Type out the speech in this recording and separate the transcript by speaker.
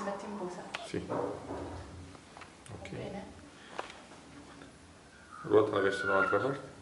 Speaker 1: si mette in busa.
Speaker 2: Sì. Ok.
Speaker 1: Bene.
Speaker 2: Ruota verso un'altra parte.